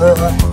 river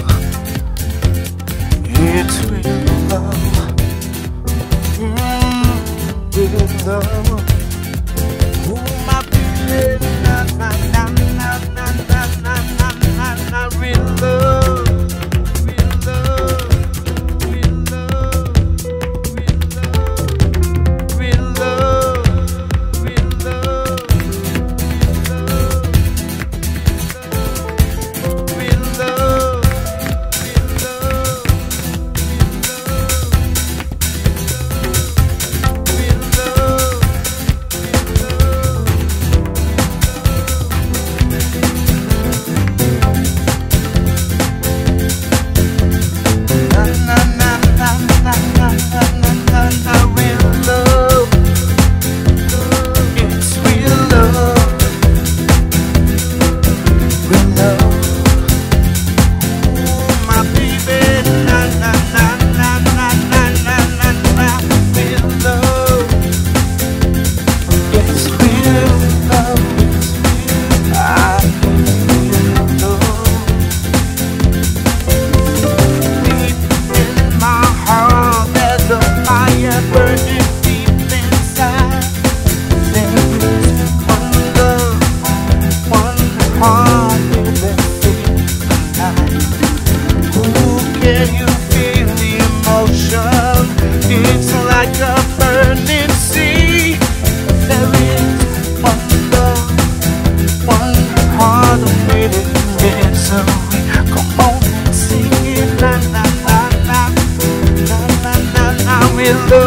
in the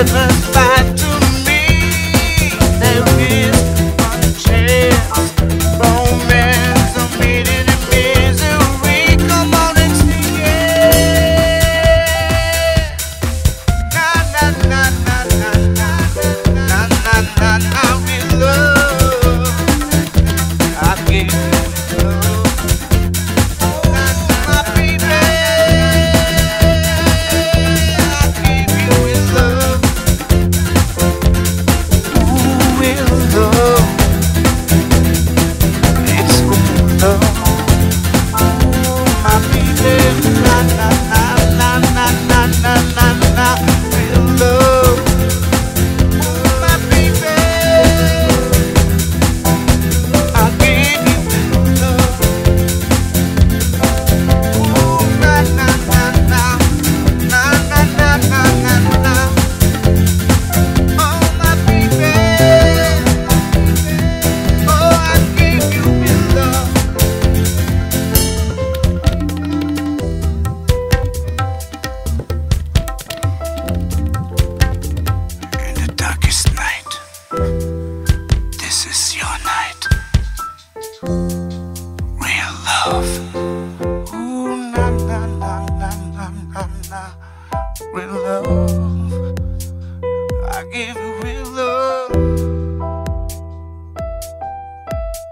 Christmas. Bye.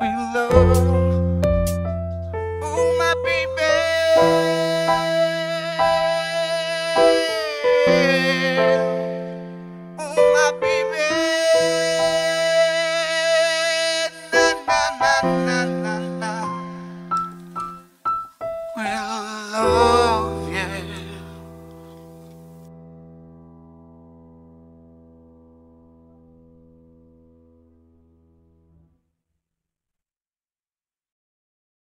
Real love.